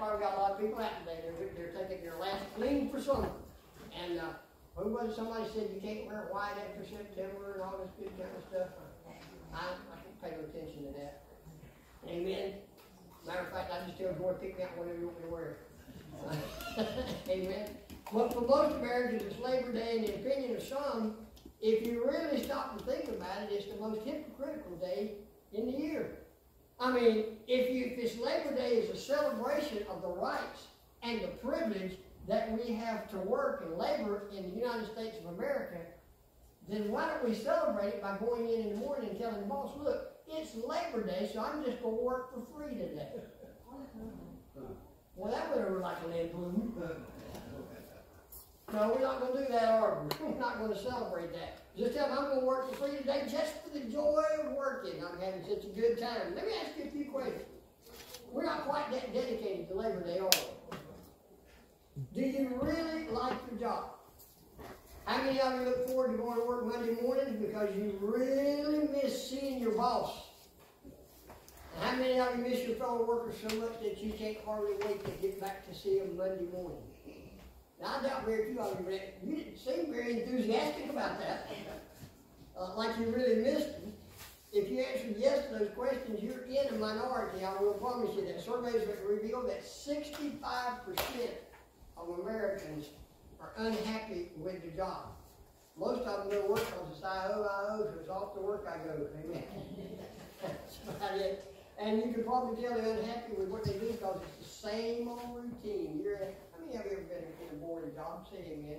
why we got a lot of people out today. They're, they're taking their last clean for summer. And, uh, who was it? Somebody said you can't wear white after September and all this good kind of stuff. I, I don't pay no attention to that. Amen. Matter of fact, I just tell Joy, pick me out whatever you want me to wear. Amen. But for most Americans, it's Labor Day, in the opinion of some, if you really stop and think about it, it's the most hypocritical day in the year. I mean, if you if this Labor Day is a celebration of the rights and the privilege that we have to work and labor in the United States of America, then why don't we celebrate it by going in in the morning and telling the boss, look, it's Labor Day, so I'm just going to work for free today. Well, that would have been like a lead balloon. No, we're not going to do that, are we? We're not going to celebrate that. Just tell them I'm going to work for free today just for the joy of working. I'm having such a good time. Let me ask you a few questions. We're not quite that dedicated to Labor Day, are we? Do you really like your job? How many of you look forward to going to work Monday mornings because you really miss seeing your boss? How many of you miss your fellow workers so much that you can't hardly wait to get back to see them Monday morning? Now, I doubt very few of you, you didn't seem very enthusiastic about that, uh, like you really missed them. If you answered yes to those questions, you're in a minority. I will promise you that. Surveys have revealed that 65% of Americans are unhappy with their job. Most of them go work because it's I-O, I-O, so it's off to work I go. Amen. That's about it. And you can probably tell they're unhappy with what they do because it's the same old routine. You're how many of you ever been boring job? Say amen.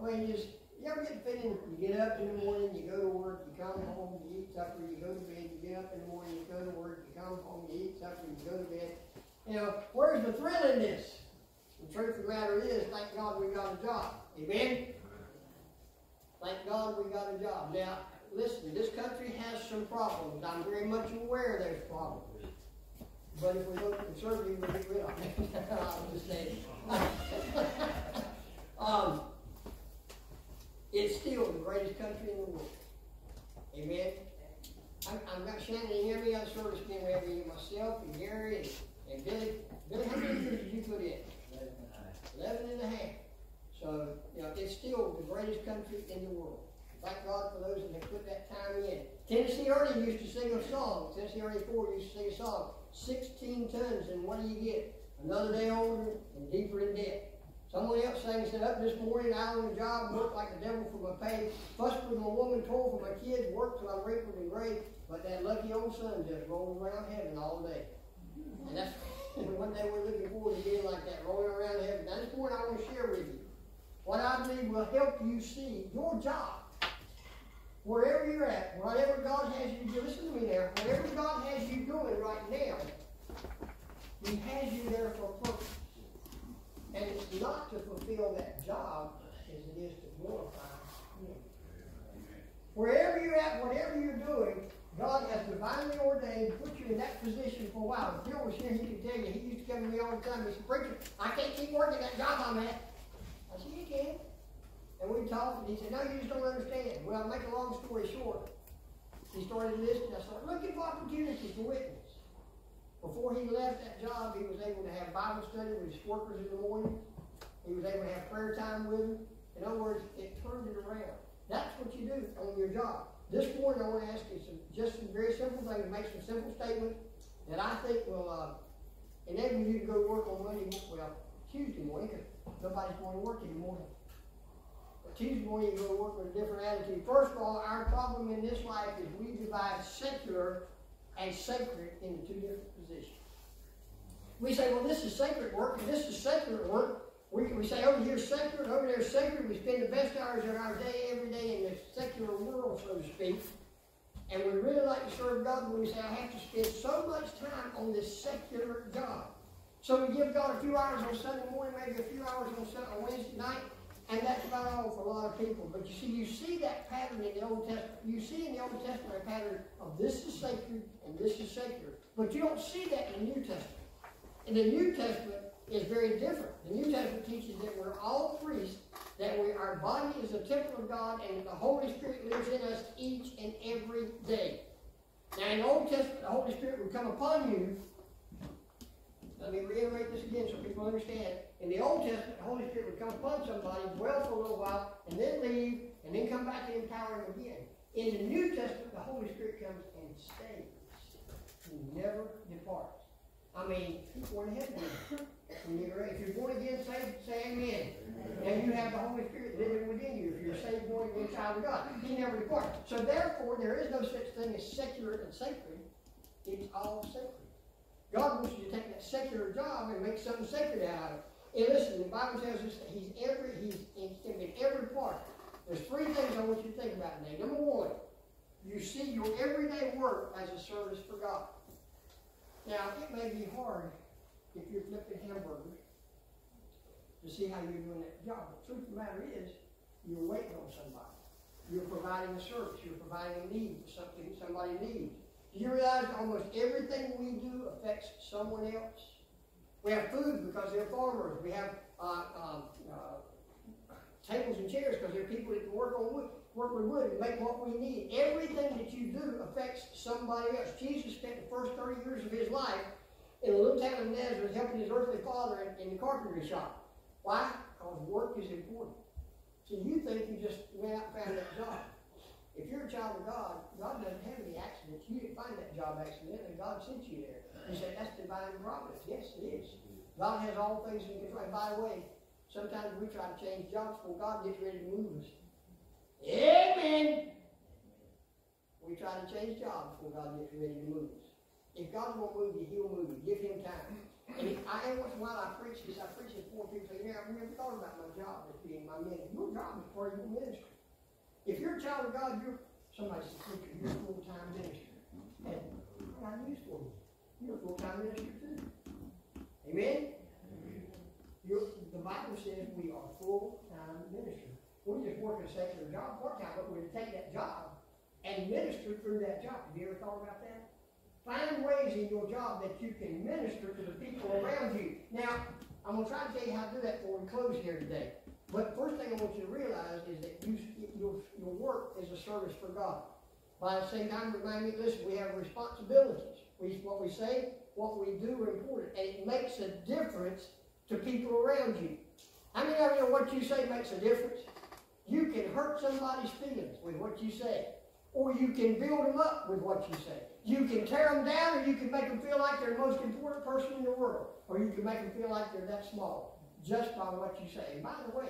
I mean, just, you ever get the feeling, you get up in the morning, you go to work, you come home, you eat supper, you go to bed, you get up in the morning, you go to work, you come home, you eat supper, you go to bed. You know, where's the thrill in this? The truth of the matter is, thank God we got a job. Amen? Thank God we got a job. Now, listen, this country has some problems. I'm very much aware there's problems. But if we vote conservative, we'll get rid of them. I'm just saying. um, it's still the greatest country in the world. Amen? I, I've got Shannon and Henry on service being we have myself and Gary and, and Billy. Billy, how many years did you put in? Eleven and a half. So, you know, it's still the greatest country in the world. Thank God for those that have put that time in. Tennessee Ernie used to sing a song. Tennessee Ernie Ford used to sing a song. 16 tons, and what do you get? Another day older and deeper in debt. Someone else saying, said, up this morning, I on the job, worked like the devil for my pay, fussed with my woman, toiled for my kids, worked till I'm wrinkled and gray, but that lucky old sun just rolled around heaven all day. And that's one day we're looking forward to being like that, rolling around heaven. Now, this point I want to share with you. What I believe will help you see your job wherever you're at, whatever God has you do, listen to me now, whatever God has you doing right now, He has you there for a purpose. And it's not to fulfill that job as it is to glorify Him. Wherever you're at, whatever you're doing, God has divinely ordained, put you in that position for a while. If Bill was here, he could tell you, he used to come to me all the time. He said, Preacher, I can't keep working that job I'm at. I said, You can. And he said, No, you just don't understand. Well, make a long story short, he started listening. I started looking for opportunities to witness. Before he left that job, he was able to have Bible study with his workers in the morning. He was able to have prayer time with them. In other words, it turned it around. That's what you do on your job. This morning, I want to ask you some just some very simple things, make some simple statements that I think will uh, enable you to go to work on Monday, well, Tuesday morning, because nobody's going to work anymore. But Tuesday morning, you go to work with a different attitude. First of all, our problem in this life is we divide secular and sacred into two different positions. We say, well, this is sacred work, and this is secular work. We, we say oh, over here sacred, over oh, there sacred. We spend the best hours of our day every day in the secular world, so to speak. And we really like to serve God when we say, I have to spend so much time on this secular job. So we give God a few hours on Sunday morning, maybe a few hours on, Sunday, on Wednesday night, and that's about all for a lot of people. But you see, you see that pattern in the Old Testament. You see in the Old Testament a pattern of this is sacred and this is sacred. But you don't see that in the New Testament. In the New Testament, is very different. The New Testament teaches that we're all priests, that we, our body is a temple of God, and the Holy Spirit lives in us each and every day. Now, in the Old Testament, the Holy Spirit would come upon you. let me reiterate this again so people understand. In the Old Testament, the Holy Spirit would come upon somebody, dwell for a little while, and then leave, and then come back to empower him again. In the New Testament, the Holy Spirit comes and stays. He never departs. I mean, he's born you. When you're, if you're born again, say, say amen. And you have the Holy Spirit living within you. If you're a saved, born again, child of God. He never departs. So therefore, there is no such thing as secular and sacred. It's all sacred. God wants you to take that secular job and make something sacred out of it. And listen, the Bible tells us that He's every He's in, in every part. There's three things I want you to think about today. Number one, you see your everyday work as a service for God. Now, it may be hard if you're flipping hamburgers to see how you're doing that job. The truth of the matter is, you're waiting on somebody. You're providing a service. You're providing a need for something somebody needs. Do you realize almost everything we do affects someone else? We have food because they're farmers. We have uh, um, uh, tables and chairs because they're people that can work on wood, work with wood and make what we need. Everything that you do affects somebody else. Jesus spent the first 30 years of his life in a little town of Nazareth helping his earthly father in, in the carpentry shop. Why? Because work is important. So you think you just went out and found that job. If you're a child of God, God doesn't have any accidents. You didn't find that job accidentally. God sent you there. You say, that's divine providence. Yes, it is. God has all things in control. By the way, sometimes we try to change jobs before God gets ready to move us. Amen. We try to change jobs before God gets ready to move us. If God won't move you, He'll move you. Give Him time. And I once in a while I preach this, I preach this before people say, yeah, I've never thought about my job as being my ministry. Your job is part of your ministry. If you're a child of God, you're somebody says, preacher, you're a full-time minister. And I got news for you. You're a full-time minister too. Amen? You're, the Bible says we are full-time ministers. We're just work a secular job part-time, but we're to take that job and minister through that job. Have you ever thought about that? Find ways in your job that you can minister to the people around you. Now, I'm going to try to tell you how to do that before we close here today. But first thing I want you to realize is that you, your, your work is a service for God. By the same time, remind me, listen, we have responsibilities. We, what we say, what we do are important. And it makes a difference to people around you. How many of you know what you say makes a difference? You can hurt somebody's feelings with what you say. Or you can build them up with what you say. You can tear them down or you can make them feel like they're the most important person in the world. Or you can make them feel like they're that small just by what you say. And by the way,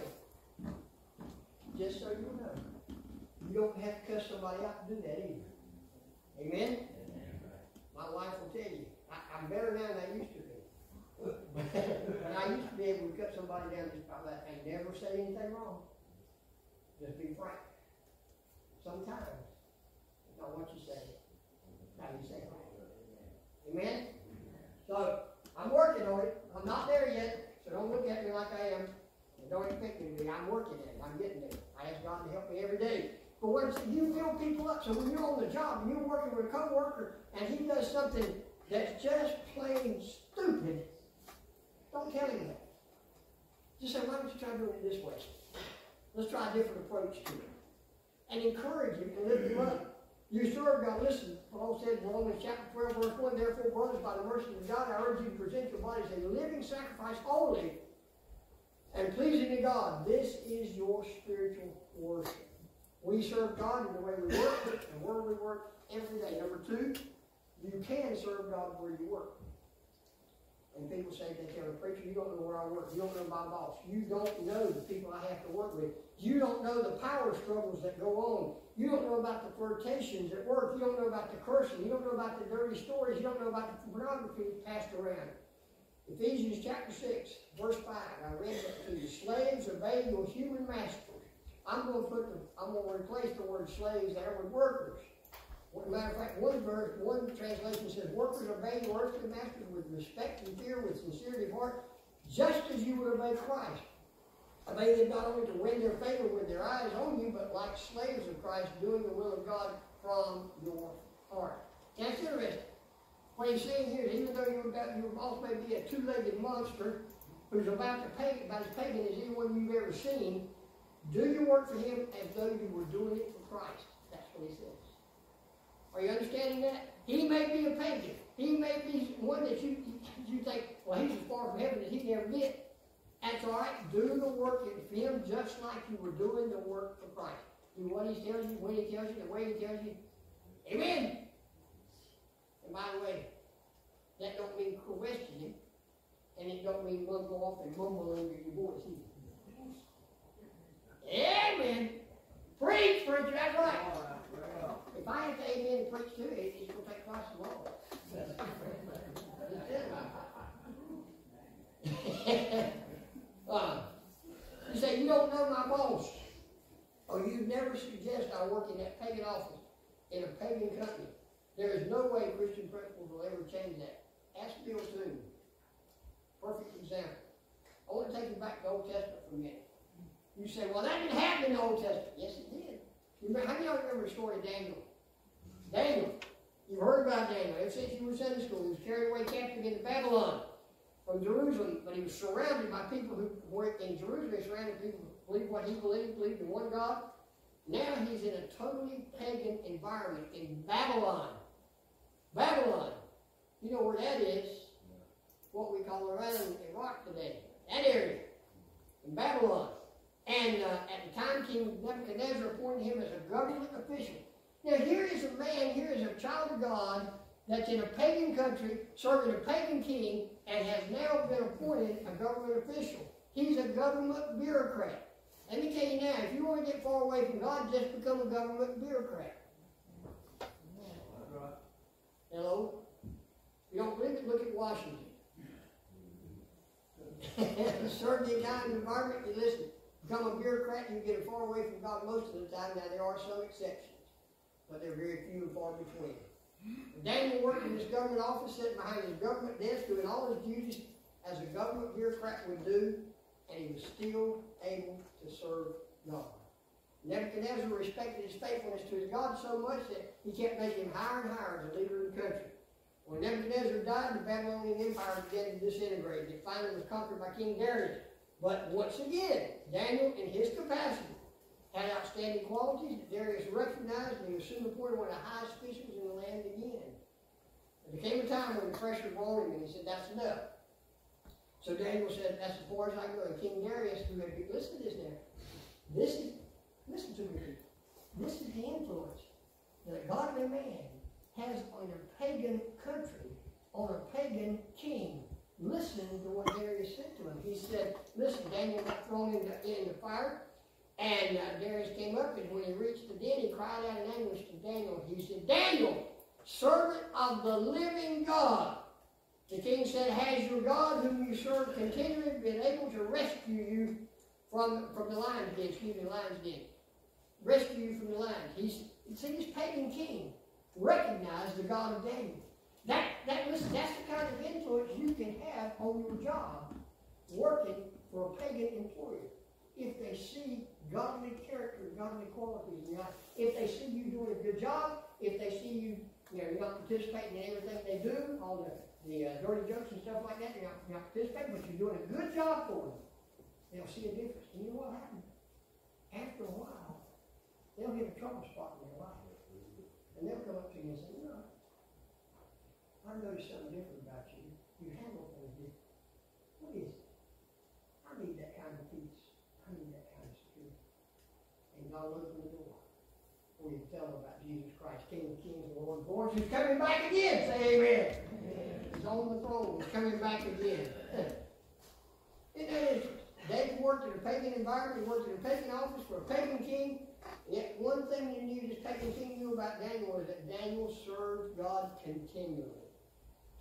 just so you know, you don't have to cuss somebody out to do that either. Amen? My wife will tell you, I, am better now than I used to be. but I used to be able to cut somebody down just by that and never say anything wrong. Just be frank. Sometimes, it's not what you say, how you say it. Amen? So, I'm working on it. I'm not there yet. So don't look at me like I am. And don't expect me to be. I'm working at it. I'm getting there. I ask God to help me every day. But what you build people up. So when you're on the job and you're working with a coworker and he does something that's just plain stupid, don't tell him that. Just say, why don't you try doing it this way? Let's try a different approach to it. And encourage him and lift him up. You serve God. Listen, Paul said in Romans chapter 12, verse 1, Therefore, brothers, by the mercy of God, I urge you to present your bodies a living sacrifice holy and pleasing to God. This is your spiritual worship. We serve God in the way we work and where we work every day. Number two, you can serve God where you work. And people say they tell a preacher, you don't know where I work. You don't know my boss. You don't know the people I have to work with. You don't know the power struggles that go on. You don't know about the flirtations at work. You don't know about the cursing. You don't know about the dirty stories. You don't know about the pornography passed around. Ephesians chapter 6, verse 5. I read that to you. Slaves, obey your human masters. I'm going to put the, I'm going to replace the word slaves there with workers. Matter of fact, one verse, one translation says, Workers obey your earthly masters with respect and fear, with sincerity of heart, just as you would obey Christ. Obey them not only to win their favor with their eyes on you, but like slaves of Christ, doing the will of God from your heart. That's interesting. What he's saying here is even though your, your boss may be a two-legged monster who's about to pay about as pagan as anyone you've ever seen, do your work for him as though you were doing it for Christ. That's what he says. Are you understanding that? He may be a pagan. He may be one that you you think, well, he's as far from heaven as he can ever get. That's all right. Do the work in him just like you were doing the work for Christ. Do what he tells you, when he tells you, the way he tells you. Amen. And by the way, that don't mean questioning, and it don't mean one go off and mumble under your voice either. Amen. Preach, preacher, that's right. If I have to amen and preach too, it, it's going to take twice as long. uh, you say, you don't know my boss. Or you never suggest I work in that pagan office in a pagan company. There is no way Christian principles will ever change that. Ask Bill Toon. Perfect example. I want to take you back to the Old Testament for a minute. You say, well, that didn't happen in the Old Testament. Yes, it did. You remember, how many of you remember the story of Daniel? Daniel. You've heard about Daniel. Ever since you were in Sunday school, he was carried away captive into Babylon from Jerusalem, but he was surrounded by people who were in Jerusalem, surrounded people who believed what he believed, believed in one God. Now he's in a totally pagan environment in Babylon. Babylon. You know where that is? What we call around Iraq today. That area. In Babylon. And uh, at the time, King Nebuchadnezzar appointed him as a government official. Now, here is a man, here is a child of God that's in a pagan country, serving a pagan king, and has now been appointed a government official. He's a government bureaucrat. Let me tell you now, if you want to get far away from God, just become a government bureaucrat. Hello? If you don't believe it, look at Washington. Serve the kind of environment you listen become a bureaucrat, you get far away from God most of the time. Now, there are some exceptions, but they're very few and far between. Daniel worked in his government office, sitting behind his government desk, doing all his duties as a government bureaucrat would do, and he was still able to serve God. Nebuchadnezzar respected his faithfulness to his God so much that he kept making him higher and higher as a leader of the country. When Nebuchadnezzar died, the Babylonian Empire began to disintegrate. It finally was conquered by King Darius. But once again, Daniel, in his capacity, had outstanding qualities that Darius recognized, and he was soon appointed one of the highest officials in the land again. There came a time when the pressure was on him, and he said, That's enough. So Daniel said, That's as far as I go. And King Darius, who had listen to this now. This is, listen to me. This is the influence that a godly man has on a pagan country, on a pagan king listening to what Darius said to him. He said, listen, Daniel got thrown into, into fire, and uh, Darius came up, and when he reached the den, he cried out in anguish to Daniel. He said, Daniel, servant of the living God. The king said, Has your God, whom you serve continually, been able to rescue you from, from the lion's den, excuse me, lion's den? Rescue you from the lions. He's, see, this pagan king recognized the God of Daniel. That, that, listen, that's the kind of influence you can have on your job working for a pagan employer. If they see godly character, godly qualities your life, if they see you doing a good job, if they see you, you know, you're not participating in everything they do, all the, the uh, dirty jokes and stuff like that, you're not, you're not participating, but you're doing a good job for them, they'll see a difference. And you know what happens? After a while, they'll hit a trouble spot in their life. And they'll come up to you and say, you know, I noticed something different about you. You handle things different. What is it? I need that kind of peace. I need that kind of security. And God opened the door for you to tell them about Jesus Christ, King of Kings and Lord of Lords, who's coming back again. Say amen. amen. He's on the throne. He's coming back again. Isn't that interesting? David worked in a pagan environment. He worked in a pagan office for a pagan king. Yet one thing you knew this pagan king knew about Daniel was that Daniel served God continually.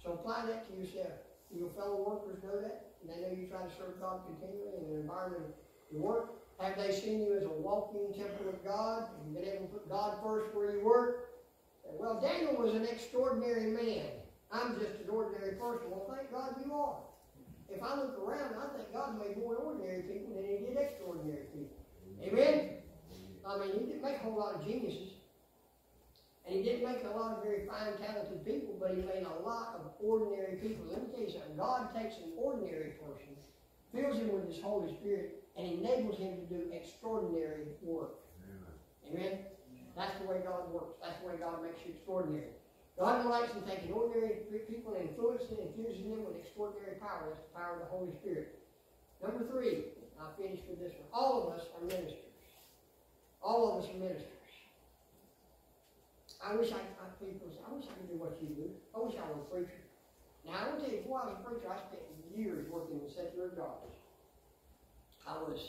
So apply that to yourself. Your fellow workers know that. And they know you try to serve God continually in an environment of work. Have they seen you as a walking temple of God? Have you been able to put God first where you work? Well, Daniel was an extraordinary man. I'm just an ordinary person. Well, thank God you are. If I look around, I think God made more ordinary people than he did extraordinary people. Amen? I mean, he didn't make a whole lot of geniuses. And he didn't make a lot of very fine, talented people, but he made a lot of ordinary people. Let me tell you something. God takes an ordinary person, fills him with his Holy Spirit, and enables him to do extraordinary work. Amen? Amen? That's the way God works. That's the way God makes you extraordinary. God delights in taking ordinary people and influencing and infusing them with extraordinary power. That's the power of the Holy Spirit. Number three, I'll finish with this one. All of us are ministers. All of us are ministers. I wish I, I people say, I wish I could do what you do. I wish I was a preacher. Now I will tell you, before I was a preacher, I spent years working in secular jobs. I was,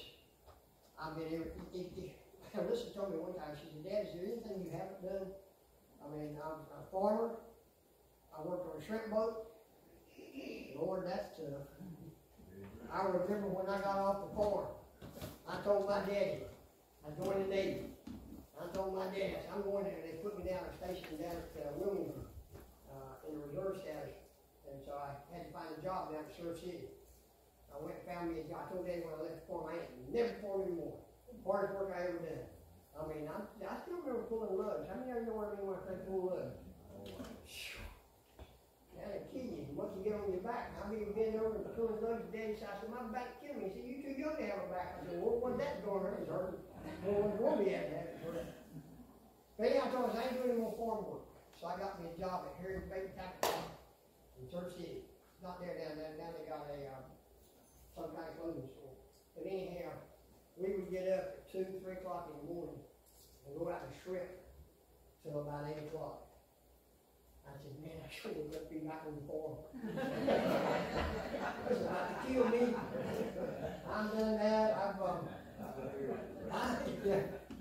I've been here. Alyssa told me one time, she said, Dad, is there anything you haven't done? I mean, I'm a farmer. I worked on a shrimp boat. Lord, that's tough. I remember when I got off the farm, I told my daddy, I joined the Navy. I told my dad, I'm going there. They put me down at a station down at uh, Wilmington uh, in the reserve status. And so I had to find a job down at Surf City. I went and found me a job. I told Daddy when I left the farm, I ain't never performed anymore. Hardest work I ever done. I mean, I, I still remember pulling lugs. How many of you know what I mean when I say pull lugs? That'll kill you. Once you get on your back, of you been over and pulling lugs? Daddy said, I said, my back killing me. He said, you too young to have a back. I said, well, what's that going on? Well, what's going to be at that? But anyhow, I told us I ain't doing any more farm work. So I got me a job at Harry Baker Tackle in Church City. Not there down there. Now they got a, uh, some kind of clothing store. But anyhow, we would get up at two, three o'clock in the morning and go out and strip till about eight o'clock. I said, man, I sure would to be back on the farm. it's about to kill me. I've done that. I've, um, I,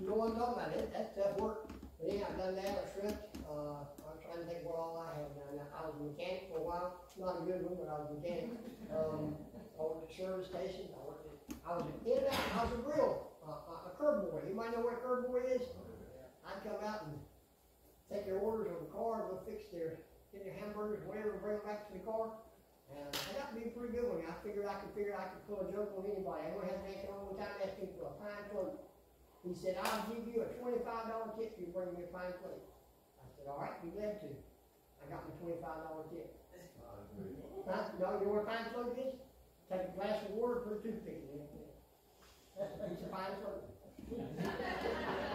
what I'm talking about. It, that's tough work. But yeah, I've done that. I stripped. Uh, I'm trying to think what all I have done. I was a mechanic for a while. Not a good one, but I was a mechanic. Um, I worked at service stations. I worked at, I was in and out. I was a grill, uh, a curb boy. You might know what a curb boy is? I'd come out and take their orders on the car and go fix their, get their hamburgers, whatever, and bring them back to the car. And I got to be a pretty good one. I figured I could figure I could pull a joke on anybody. I only had to make it one time asking for a pine float. He said, I'll give you a twenty-five dollar tip if you bring me a fine plate. I said, all right, be glad to. I got my twenty-five dollar tip. Huh? No, you know what a pine float is? Take a glass of water, put a toothpick in it. That's a piece of pine float.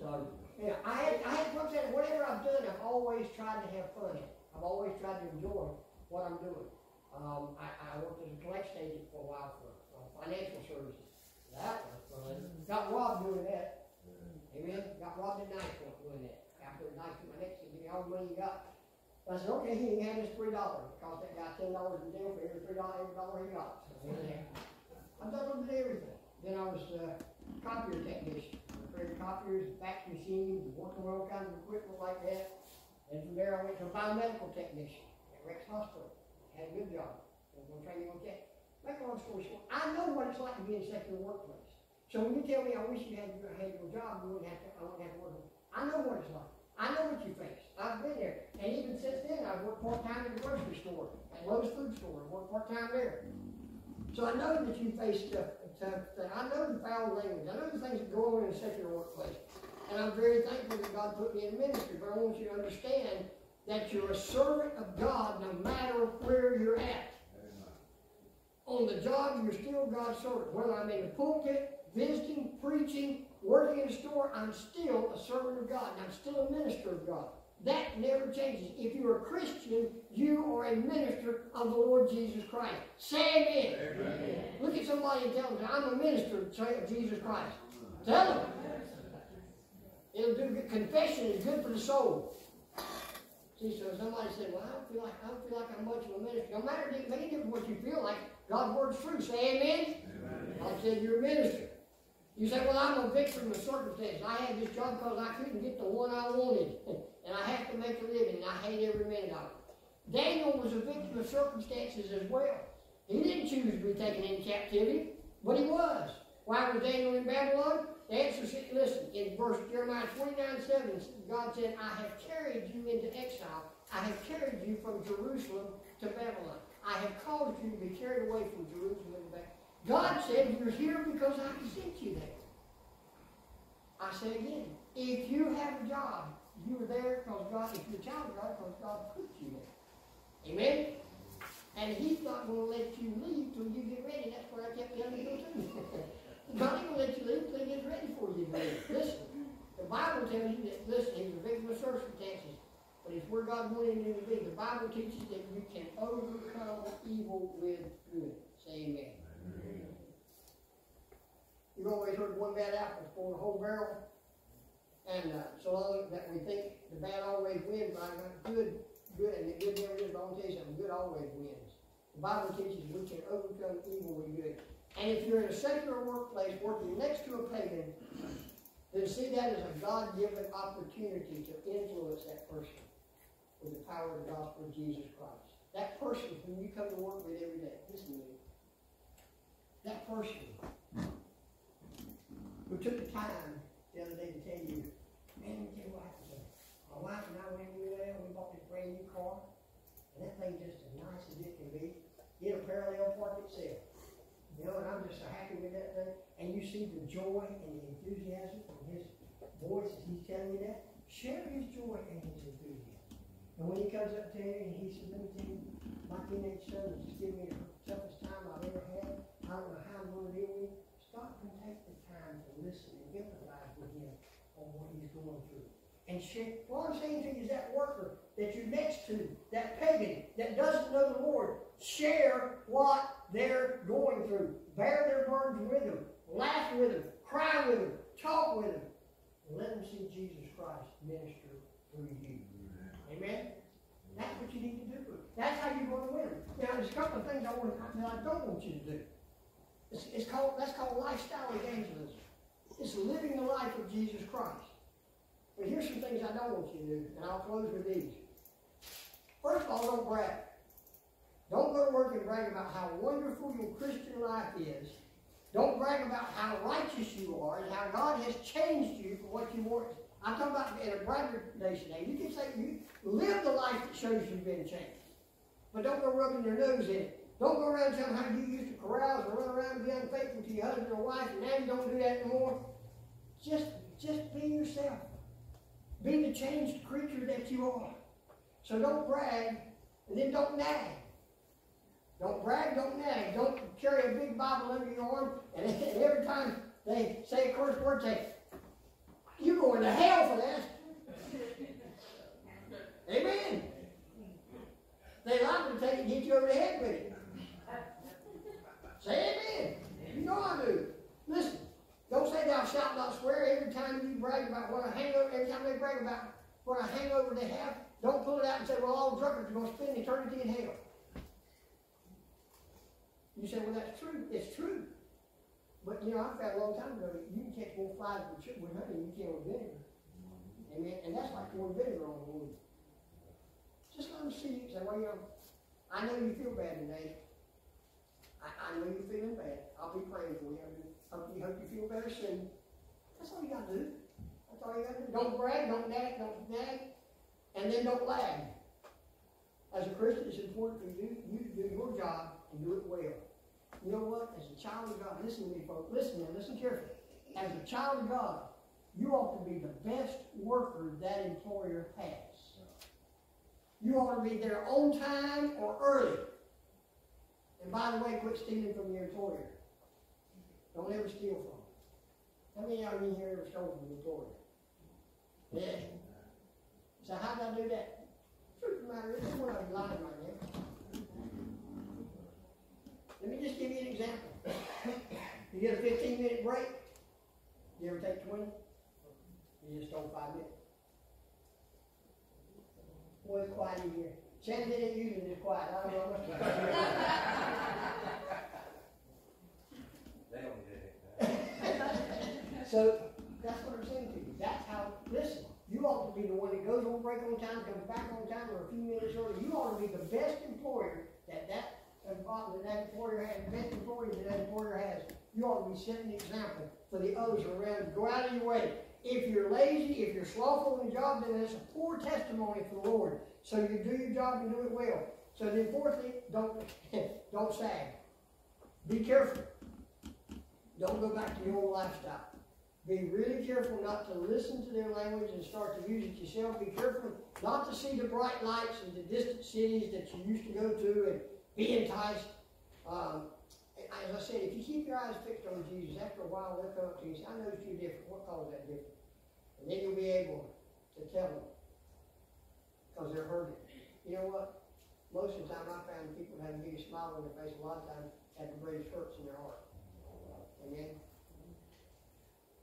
So, yeah, I had, I had looked at whatever I've done, I've always tried to have fun. I've always tried to enjoy what I'm doing. Um, I, I worked as a collection agent for a while for uh, financial services. That was fun. Got robbed doing that. Amen. Got robbed at night doing that. After the night, my next me all the money you got. I said, okay, he can have this three dollars. Cost that guy ten dollars in jail for every three dollars, every dollar he got. So, I've done a little bit of everything. Then I was uh, copier technician. Repaired copiers, fax machines, working with all kinds of equipment like that. And from there I went to a biomedical technician at Rex Hospital. Had a good job. I was going to train you on that. Make a long story short, I know what it's like to be in a secular workplace. So when you tell me I wish you had, had your job, you wouldn't have to, I wouldn't have to work. I know what it's like. I know what you face. I've been there. And even since then, I've worked part-time in the grocery store, at Lowe's Food Store, worked part-time there. So I know that you face stuff, things. I know the foul language. I know the things that go on in a secular workplace. And I'm very thankful that God put me in ministry, but I want you to understand that you're a servant of God no matter where you're at. On the job, you're still God's servant. Whether I'm in the pulpit, visiting, preaching, working in a store, I'm still a servant of God, and I'm still a minister of God. That never changes. If you're a Christian, you are a minister of the Lord Jesus Christ. Say amen. amen. Look at somebody and tell them, I'm a minister of Jesus Christ. Tell them. Good. Confession is good for the soul. See, so somebody said, Well, I don't feel like I don't feel like I'm much of a minister. No matter any different what you feel like, God's word's true. Say amen. amen. I said you're a minister. You say, Well, I'm a victim of circumstances. I had this job because I couldn't get the one I wanted. and I have to make a living, and I hate every minute of it. Daniel was a victim of circumstances as well. He didn't choose to be taken into captivity, but he was. Why was Daniel in Babylon? The answer is, listen, in verse Jeremiah 29, 7, God said, I have carried you into exile. I have carried you from Jerusalem to Babylon. I have caused you to be carried away from Jerusalem Babylon. God said, you're here because I sent you there. I say again, if you have a job, you were there because God, if you're a child of God, because God put you there. Amen? And He's not going to let you leave till you get ready. That's what I kept telling you to God ain't going to let you leave till He gets ready for you to leave. Listen, the Bible tells you that, listen, he's a victim of circumstances, but it's where God wanted him to be. The Bible teaches that you can overcome evil with good. Say amen. You've always heard one bad apple for the whole barrel. And uh, so long that we think the bad always wins, but I good, good, and the good never is, but I'll tell you something, good always wins. The Bible teaches we can overcome evil with good. And if you're in a secular workplace working next to a pagan, then see that as a God-given opportunity to influence that person with the power of the gospel of Jesus Christ. That person whom you come to work with every day, listen to me. That person who took the time the other day to tell you, man, let me tell you what. My wife and I went and we bought this brand new car, and that thing just as nice as it can be. It a parallel park itself. You know, and I'm just so happy with that thing. And you see the joy and the enthusiasm from his voice as he's telling you that. Share his joy and his enthusiasm. And when he comes up to you and he says, let me tell you, my teenage son has given me the toughest time I've ever had. I don't know how I'm going to deal with it. Stop and take the time to listen and empathize with him on what he's going through. And share, what I'm saying to you is that worker that you're next to, that pagan that doesn't know the Lord, share what they're going through. Bear their burdens with them. Laugh with them. Cry with them. Talk with them. Let them see Jesus Christ minister through you. Amen? That's what you need to do. That's how you're going to win. Now, there's a couple of things I want that I don't want you to do. It's, it's called that's called lifestyle evangelism. It's living the life of Jesus Christ. But here's some things I don't want you to do, and I'll close with these. First of all, don't brag. Don't go to work and brag about how wonderful your Christian life is. Don't brag about how righteous you are and how God has changed you for what you were. I'm talking about in a brighter day today. You can say you live the life that shows you've been changed. But don't go rubbing your nose in it. Don't go around telling how you used to carouse and run around and be unfaithful to your husband or wife, and now you don't do that anymore. Just, just be yourself. Be the changed creature that you are. So don't brag, and then don't nag. Don't brag, don't nag. Don't carry a big Bible under your arm, and every time they say a curse word, say, you're going to hell for that. Amen. They like to take it and hit you over the head with it. Say amen. You know I do. Listen, don't say thou shalt not swear every time you brag about what a hangover, every time they brag about what a hangover they have, don't pull it out and say, well, all drunkards are going to spend eternity in hell. You say, well, that's true. It's true. But, you know, I found a long time ago that you can catch more flies with, with honey than you can with vinegar. And that's like pouring vinegar on the wound. Just let them see you. Say, well, you know, I know you feel bad today. I, I know you're feeling bad. I'll be praying for you. I hope you, hope you feel better soon. That's all you got to do. That's all you got to do. Don't brag, don't nag, don't nag, and then don't lag. As a Christian, it's important for you, you to do your job and do it well. You know what? As a child of God, listen to me, folks. Listen, man, listen carefully. As a child of God, you ought to be the best worker that employer has. You ought to be there on time or early. And by the way, quit stealing from your employer. Don't ever steal from them. How many of you here ever stole from your employer? Yeah. So how did I do that? The matter is, I'm lying right now. Let me just give you an example. You get a 15 minute break. You ever take 20? You just stole five minutes. Boy, it's quiet in here. Shannon didn't usually this quiet. I don't know what's going They don't do it. So that's what I'm saying to you. That's how, listen, you ought to be the one that goes on break on time, comes back on time, or a few minutes early. You ought to be the best employer that that, that, that employer has, the best employee that that employer has. You ought to be setting the example for the others around. Go out of your way. If you're lazy, if you're slothful in the job, then that's a poor testimony for the Lord. So you do your job and do it well. So then fourthly, don't, don't sag. Be careful. Don't go back to your old lifestyle. Be really careful not to listen to their language and start to use it yourself. Be careful not to see the bright lights and the distant cities that you used to go to and be enticed. Um, as I said, if you keep your eyes fixed on Jesus, after a while they'll come up to you and say, I noticed you different. What caused that difference? And then you'll be able to tell them. Because they're hurting. You know what? Most of the time I found people have the biggest smile on their face a lot of times have the greatest hurts in their heart. Amen.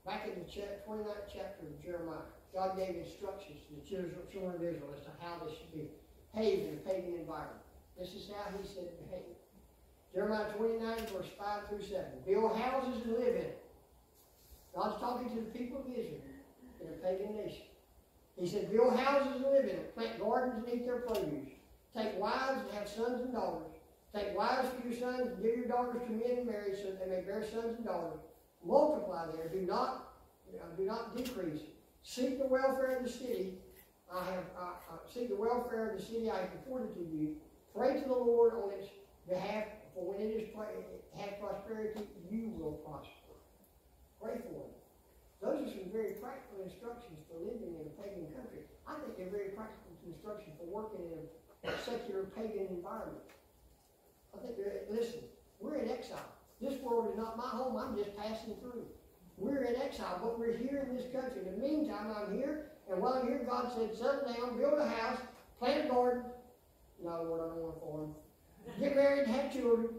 Back in the cha- 29th chapter of Jeremiah, God gave instructions to the children of Israel as to how they should behave in a pagan environment. This is how he said behave. Jeremiah 29, verse 5 through 7. Build houses and live in it. God's talking to the people of Israel in a pagan nation. He said, Build houses and live in it. Plant gardens and eat their produce. Take wives and have sons and daughters. Take wives for your sons and give your daughters to men and marry so that they may bear sons and daughters. Multiply there. Do not, uh, do not decrease. Seek the welfare of the city. I have uh, uh, seek the welfare of the city I have reported to you. Pray to the Lord on its behalf, for when it is have prosperity, you will prosper. Pray for it. Those are some very practical instructions for living in a pagan country. I think they're very practical instructions for working in a secular pagan environment. I think they're, listen, we're in exile. This world is not my home, I'm just passing through. We're in exile, but we're here in this country. In the meantime, I'm here, and while I'm here, God said, settle down, build a house, plant a garden. No, Lord, I don't want a farm. Get married, have children.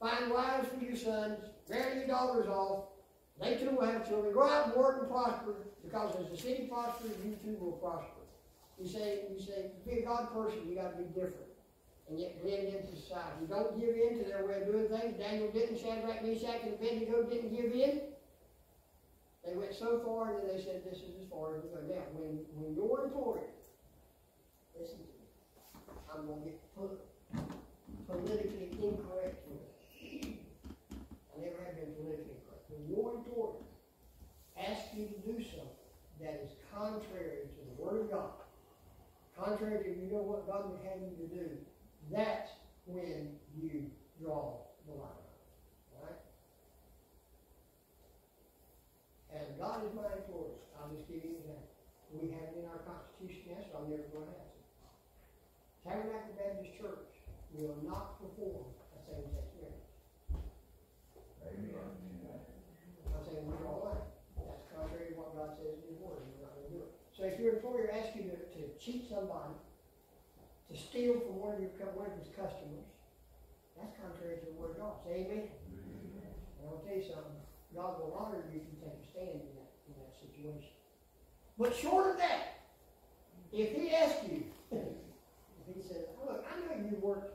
Find wives for your sons. Marry your daughters off. They too will have children. Go out and work and prosper, because as the city prospers, you too will prosper. You say, you say, to be a God person, you got to be different. And yet blend into society. Don't give in to their way of doing things. Daniel didn't, Shadrach, Meshach, and Abednego didn't give in. They went so far then they said, this is as far as we go. Now, when, when your employer, listen to me, I'm going to get pol- politically incorrect here. I never have been politically incorrect. When your employer asks you to do something that is contrary to the Word of God, contrary to you know what God would have you to do, that's when you draw the line. Alright? And God is my employer. I'll just give you an example. We have it in our Constitution, yes, I'm never going to ask it. Tabernacle Baptist Church will not perform a same-sex marriage. Amen. I'm saying we're all right. That's contrary to what God says in His Word. We're not going to do it. So if your employer asks you to, to cheat somebody, to steal from one of your one of his customers, that's contrary to the Word of God. Say Amen. And I'll tell you something. God will honor you if you take a stand in that in that situation. But short of that, if He asks you, if He says, "Look, I know you worked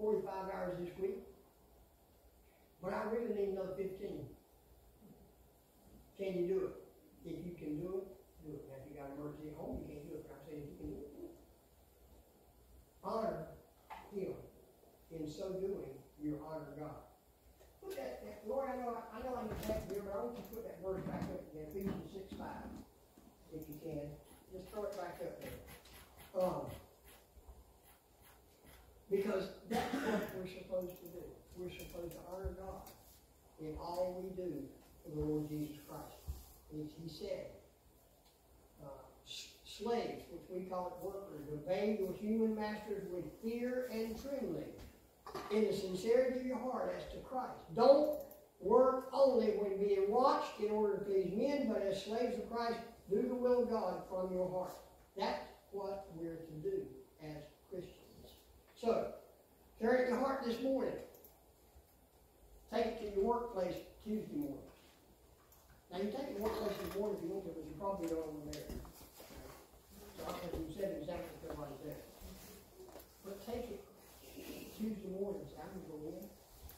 45 hours this week, but I really need another 15. Can you do it? If you can do it, do it. Now, if you got an emergency at home, you can't do it. But I'm saying if you can do it, do it. Honor Him. In so doing, you honor God. Put that, that Lord, I know, I know I need that here, but I want you to put that verse back up again, Ephesians 6 5, if you can. Just throw it back up there. Um, because that's what we're supposed to do. We're supposed to honor God in all we do for the Lord Jesus Christ. He, he said, uh, we call it workers, obey your human masters with fear and trembling, in the sincerity of your heart as to Christ. Don't work only when being watched in order to please men, but as slaves of Christ, do the will of God from your heart. That's what we're to do as Christians. So, carry it in your heart this morning. Take it to your workplace Tuesday morning. Now, you take it to your workplace the morning if you want to, but you probably don't over there. Think you said exactly everybody's there. But take it Tuesday mornings, I'm gonna go in,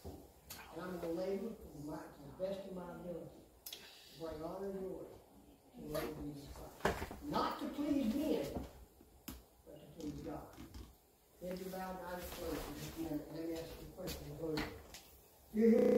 and I'm gonna labor to the best of my ability, to bring honor and glory to the Lord Jesus Christ. Not to please men, but to please God. Heads are bowed, eyes closed, and let me ask you a question. You're